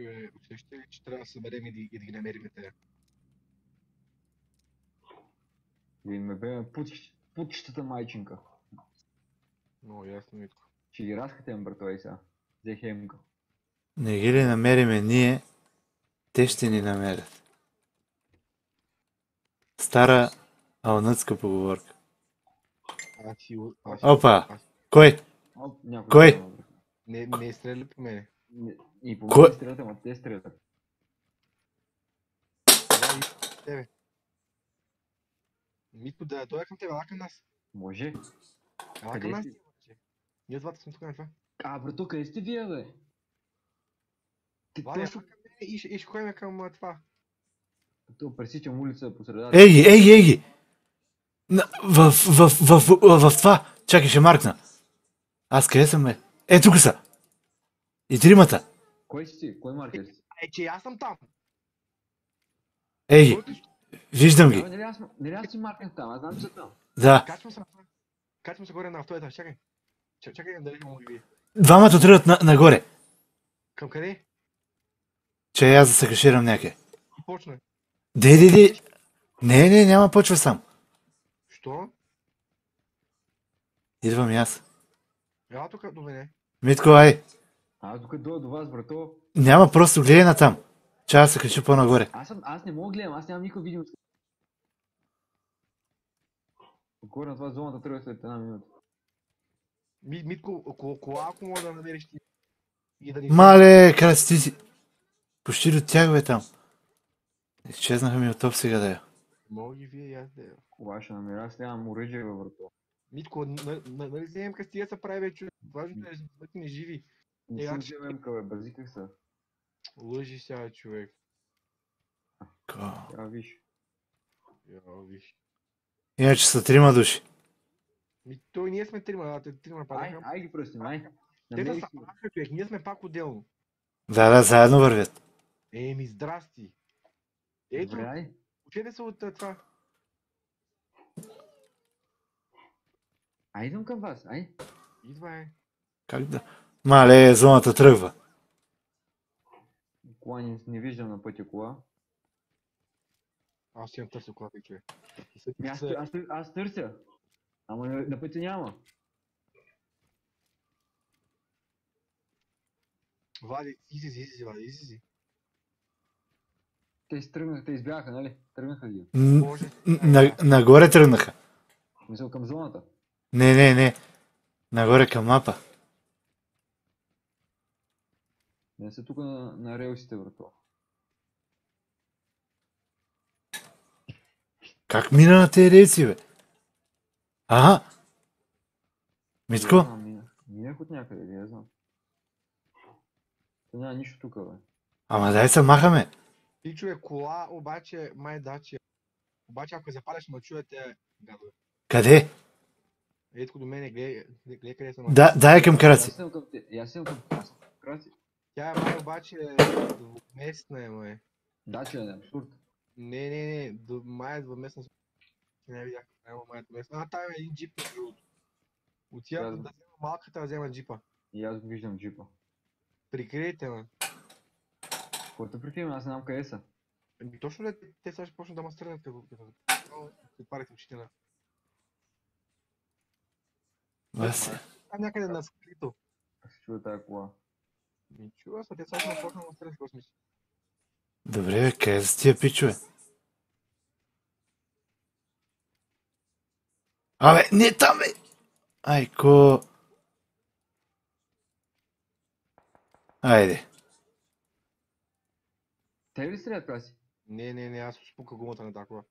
Е, Усещате ли, че трябва да се съберем и, да- и да ги намерим те? И ме бе путищ, путищата майчинка. Много ясно, Митко. Ще ги разкатем, брато, и сега. Взе хемка. Не ги ли намериме ние, те ще ни намерят. Стара алнъцка поговорка. Опа! Кой? Кой? Не, не е стреляли по мене. И по Кой? мен стрелят, ама те стрелят. Тебе. Митко, да дойда към тебе, към нас. Може. Към нас. Ние двата сме тук на това. А, брато, къде сте вие, бе? Ти Валя, точно... към мене и ще, и ще ходим към това. То пресичам улица по средата. Ей ги, ей ги, ей ги! На- В, в, в, в, в, в това! Чакай, ще маркна. Аз къде съм, бе? Е, тук са! И тримата! Кой си ти? Кой маркер си? Е, че аз съм там. Ей Виждам ги! нали аз, нали аз си маркнах там, аз знам, че са там. Да. Качвам се. Качвам се горе на автоета. Чакай. Чакай, чакай дали мога ги. Двамата тръгват на, нагоре. Към къде? Че аз да се каширам някъде. Почна. Де, де, де! Не, не, няма почва сам. Що? Идвам и аз. Ела тук до мене. Митко, ай! Аз докато дойда до вас, брато, Няма просто гледай на там. Че аз се кача по-нагоре. аз, съм, аз не мога да гледам, аз нямам никакъв видео. Горе на това зоната тръгва след една минута. Ми, Митко, кола, кола, ако мога да намериш ти. И да ни... Мале, къде си ти си? Почти до тях бе там. Изчезнаха ми от топ сега да я. Мога ги вие и аз да я. Кога ще намеря, аз нямам оръжие, бе, брато. Митко, на- на- нали вземем къстия се прави вече. Важното е да сме живи. Не Е, си аз- вземем бе, бързиках се. Лъжи сега, човек. Я виж. Йо, виж. Иначе са трима души. Ми, той ние сме трима, а те трима Ай, падаха. ай ги пръстим, ай. Те да са си. паха, човек, ние сме пак отделно. Да, да, заедно вървят. Еми, здрасти. Ето, Добре, ай. учете се от това. Ай, идвам към вас, ай. Идва е. Как да? Мале, зоната тръгва. Кола не, не виждам на пътя кола. Аз имам търся колата, човек. И след Ми, Аз, аз, аз, аз търся. Ама на, на пътя няма. Вади, излези, излези, Вади, излези. Те си тръгнаха, те избягаха, нали? Тръгнаха ги. На, нагоре тръгнаха. Мисъл към зоната. Не, не, не. Нагоре към мапа. Не са тук на, на релсите, брато. Как мина на тези рейци, бе? Ага. Митко? Не знам, Минах, минах от някъде, не знам. То няма нищо тук, бе. Ама дай се махаме. Ти човек, кола, обаче, май даче. Обаче, ако запаляш, ме чуете, гадове. Къде? Ето до мене, гледай, гледай къде съм. Да, дай към. Аз съм към аз съм към краси. Тя е май обаче двуместна е, май. Да, че е абсурд. Не, не, не, до, май е двуместна. Не видях, няма май е двуместна. А, там е един джип, между другото. Отивам Да. да взема малката, да взема джипа. И аз виждам джипа. Прикрийте, ме. Който прикривам, аз не знам къде са. Ами точно ли те- те сега ще почнат да ме стрелят, като като- парите очите на... Бас. Там някъде на скрито. Се чува тази кола? Ме почнат да ме стрелят, какво смисъл? Добре, бе, къде са тия пичове? Абе, не там, бе! Айко... Айде. Те ли стрелят краси? Не, не, не, аз спука гумата на такова.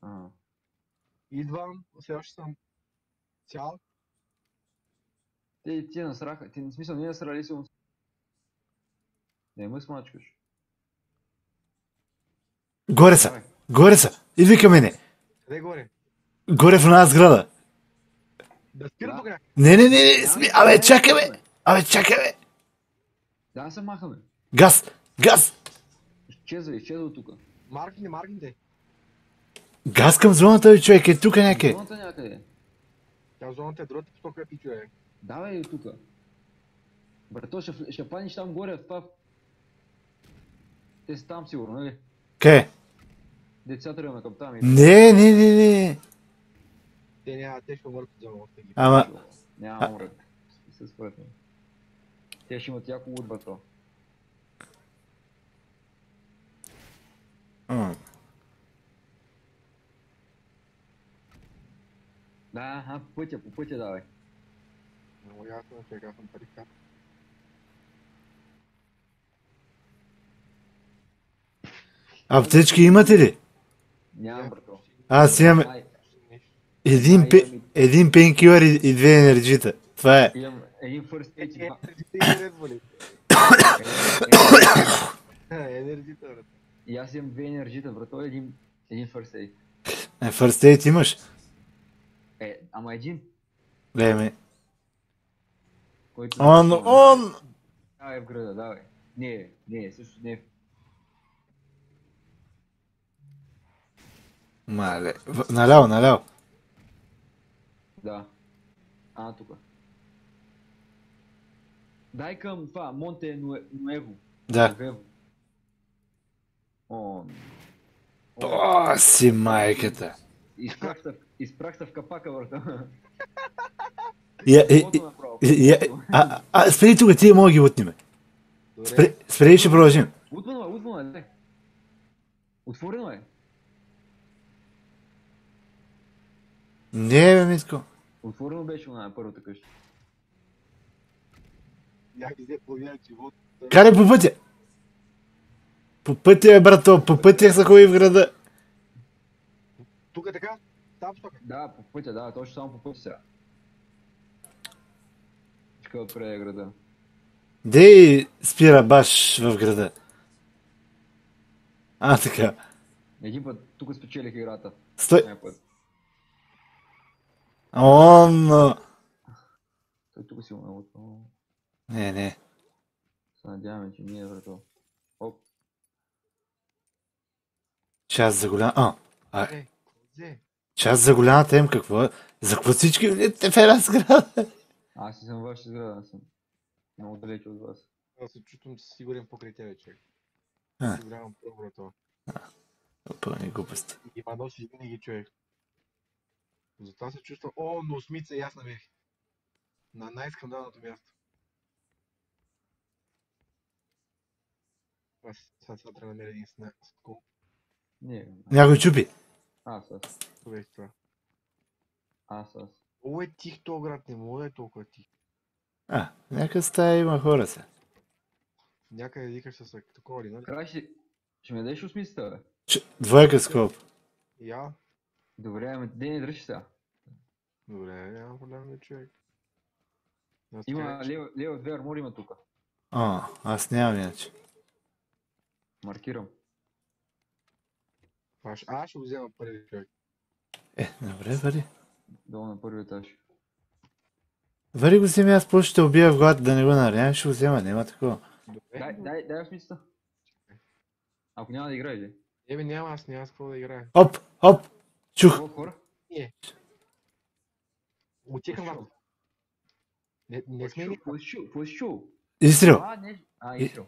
А, Идвам, все още съм цял. те ти насраха. Ти, в смисъл, ние насрали се. Не ме смачкаш. Горе са! Давай. Горе са! Идви към мене! Къде горе? Горе в една сграда! Да спира Да. Не, не, не, не, сми... Абе, чакай, бе! Абе, чакай, бе! Да, се махаме. Газ! Газ! Изчезва, изчезва от тук. Маркните, маркните. Газ към зоната, бе, човек, е тук някъде. Зоната някъде. Тя зоната е другата посока, ти човек. Давай и тук. Брато, ще, ще паднеш там горе в това. Те са там сигурно, нали? Къде? Децата там и... Не, не, не, не. Те няма, те ще умрат за малко ги. Ама, Няма умрат. Се според мен. Те ще имат яко урба то. м, Да, а, по пътя, по пътя давай. Много ясно, че аз съм парика. Аптечки имате ли? Нямам, брато. Аз имам един, пе, един пенкилър и, и две енерджита. Това е. имам един first aid и два... Енергията, брат. И аз имам две енергита, брато, и един, един first aid. Е, First aid имаш? Е, ама един, Леме. който... Он, он! Давай в града, давай. Не, не, също не. Мале. В- Наляво, наляво. Да. А, тук. Дай към това, Монте Нуе- Нуево. Да. Нуево. О, О, си майката. изпрах се, изпрах се в капака, брата. Я, е, Каквото е, направо. я, а, а, спри тук, тия мога ги. Добре. Спри, спри ще продължим. Утвано е, утвано е. Отворено е. Не, бе, Митко. Отворено беше на първата къща. Ги взе половина живот. Карай по пътя. По пътя, бе, брато, по пътя са ходи в града. Тук е така? Там тук. Да, по пътя, да, точно само по пътя сега. Чакай отпред града. Дей спира баш в града. А, така. Един път тук спечелих играта. Стой. Път. Он... Той тук си умел. О, Не, не. Се надяваме, че ние, брато. Оп, Час за голям... А, а Е, час за голямата им какво е? За какво всички не те фера с града? аз си съм ваша сграда, аз съм. Много далеч от вас. Аз се чувствам сигурен покрай тебе, човек. Сигурявам първо, брато. Пълни глупости. И ги носиш винаги, човек. Затова се чувствам, о, но осмица и аз намерих. На най-скандалното място. Аз сега трябва да намеря един снак. Скоп, Не, Някой чупи. аз, аз, човек това. аз, аз. О, е тих то град, не мога да е толкова тих. А, някакъв стая има хора се. Някъде викаш с такова ли, нали? Край ще... Ще ме дадеш осмицата, бе? Двойка скоп. Я? Добре, ами де не дръжи сега. Добре, няма проблем, човек. Аз Има лево, лево две армори има тук. А, аз нямам иначе. Маркирам. Аз, аз ще го взема първи човек. Е, добре, вари. Долу на първи етаж. Вари го вземи, аз после ще убия в глад да не го наранявам, ще го взема, няма такова. Добре. Дай, дай, дай осмицата. Ако няма да играеш, ли? Еми няма, аз няма с какво да играя. Оп, оп, чух. Отикам вас. Не, не сме ни... Какво си чул? Изстрел. А, не. А, изстрел.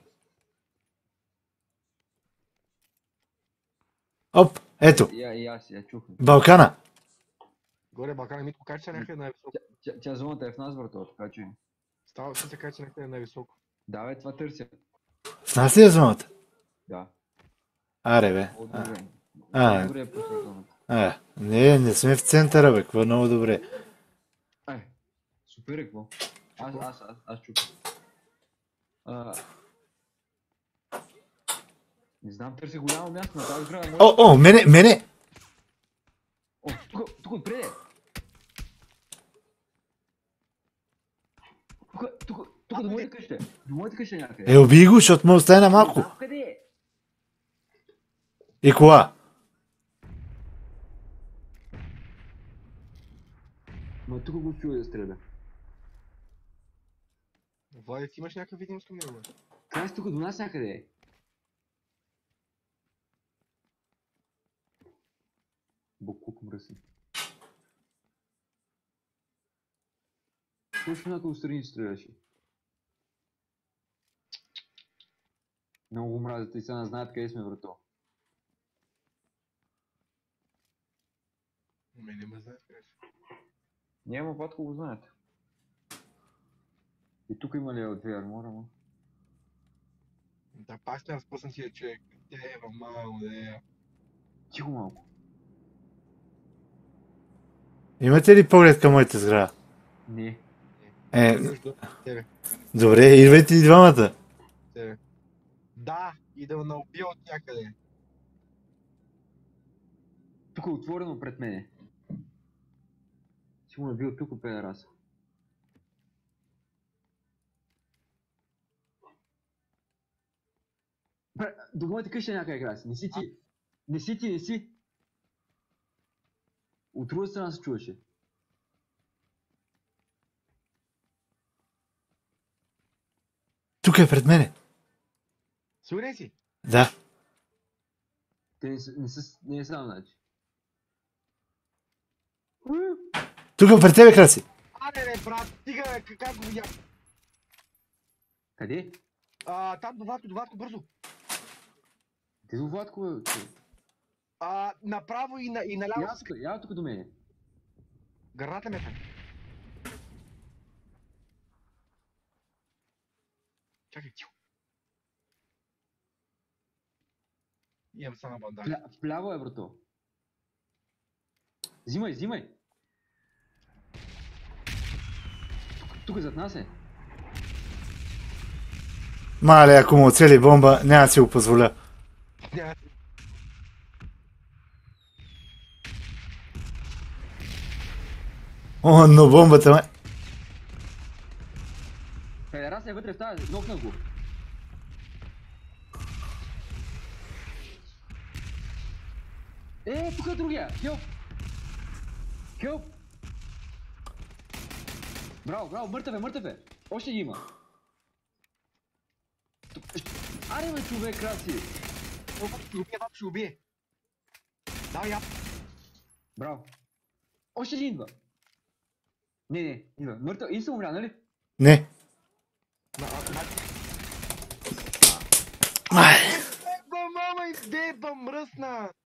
Оп, ето, и аз я чух. Балкана. Горе Балкана Митко, качи се някъде най-високо. Тя, тя зоната е в нас, брато, така че. Става се се качи някъде най-високо. Да, бе, това търся. В нас ли е зоната? Да. Аре, бе. А. А. Добре. А, не, не сме в центъра, бе, какво много добре. Е, супер е, какво? Аз, аз, аз, аз чух. А, не знам, търся голямо място на тази може- О, о, мене, мене! О, тук, тук отпред е! Тук, тук, тук до моята къща е. До моята къща е някъде. Е, убий го, защото му остане малко. Къде е? И кола. Тук го чуя да стреля. Влади, ти имаш някакъв видимост към него, бе? Каза тук до нас някъде е. Бокук мръсен. Точно някой страни стреляше. Много го мразят и сега не знаят къде сме, брато. Ме не ме знаеш къде си. Няма батко го знаят. И тук има ли от две армора, ма? Да, пак ще разпусна си човек. Те е, мамо, да е. Тихо малко. Имате ли поглед към моята сграда? Не. Е, тебе, добре, идвайте и двамата. тебе. Да, и да ме убия от някъде. Тук е отворено пред мене. Сигурно е бил тук педерас. Бре, До моята къща някъде краси. Не си ти. Не си ти, не си. От друга страна се чуваше. Тук е пред мене. Сигурен си? Да. Те не са, не са, не е сам, значи. Тук пред тебе, Краси. Аре, бе, брат, стига, бе, как- го видя? Къде? А, там до Владко, до Владко, бързо. Те до Владко, бе. А, направо и, на, и наляво. Я тук, я тук до мене. Гърната ме там. Чакай, тихо. Имам само бандаж. Пля, вляво е, брато. Взимай, взимай. Тук, зад нас е. Мале, ако му оцели бомба, няма да си го позволя. О, но бомбата ме... Федерас е вътре в тази, нокна го. Е, тук е другия. Хелп. Хелп. Браво, браво, мъртъв е, мъртъв е. Още ги има. Аре, бе, човек, краси. О, Ще убие, пап, ще убие. Давай, я. Браво. Още ли идва? Не, не, идва. Мъртъв. И съм умря, нали? Не. Деба, мръсна!